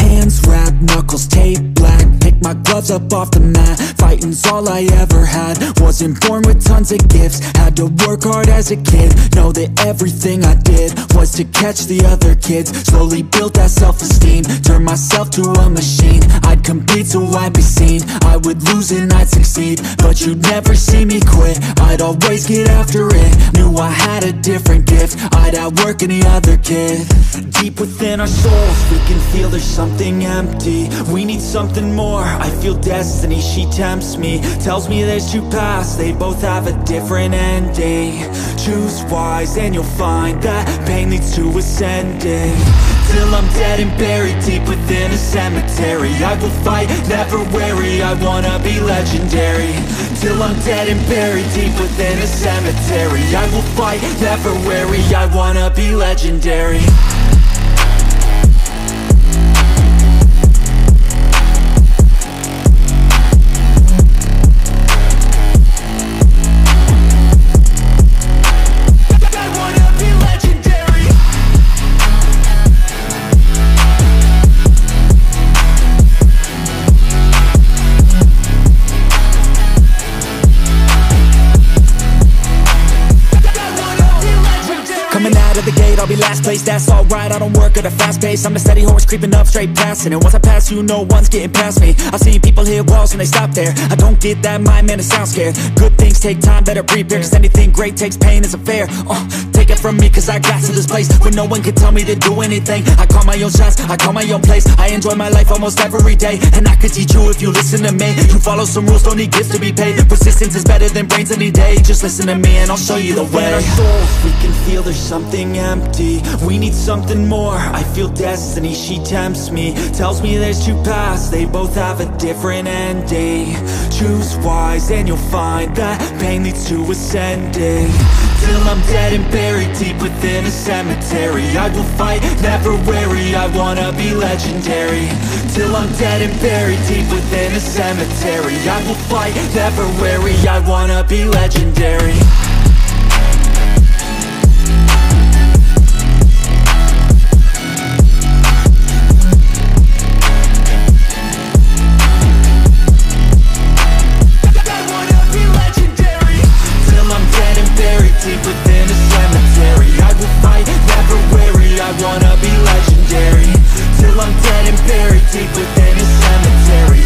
Hands wrapped, knuckles taped black My gloves up off the mat. Fighting's all I ever had. Wasn't born with tons of gifts. Had to work hard as a kid. Know that everything I did Was to catch the other kids. Slowly built that self-esteem. Turned myself to a machine. I'd compete so I'd be seen. I would lose and I'd succeed. But you'd never see me quit. I'd always get after it. Knew I had a different gift I'd outwork any other kid. Deep within our souls We can feel there's something empty. We need something more. I feel destiny, she tempts me Tells me there's two paths They both have a different ending. Choose wise and you'll find That pain leads to ascending. Till I'm dead and buried deep within a cemetery. I will fight, never weary. I wanna be legendary Till I'm dead and buried deep within a cemetery. I will fight, never weary. I wanna be legendary last place, that's alright I don't work at a fast pace, I'm a steady horse creeping up straight past it. And once I pass you, no one's getting past me. I've seen people hit walls and they stop there. I don't get that mind, man, it sounds scared. Good things take time, better prepare. Cause anything great takes pain, it's a fair. Uh, it from me, cause I got to this place Where no one can tell me to do anything. I call my own shots, I call my own place. I enjoy my life almost every day And I could teach you if you listen to me. You follow some rules, don't need gifts to be paid. Persistence is better than brains any day. Just listen to me and I'll show you the way. Our souls, we can feel there's something empty. We need something more. I feel destiny, she tempts me Tells me there's two paths. They both have a different ending Choose wise and you'll find That pain leads to ascending. Till I'm dead and buried deep within a cemetery. I will fight, never weary I wanna be legendary. Till I'm dead and buried deep within a cemetery. I will fight, never weary I wanna be legendary wanna be legendary. Till I'm dead and buried deep within a cemetery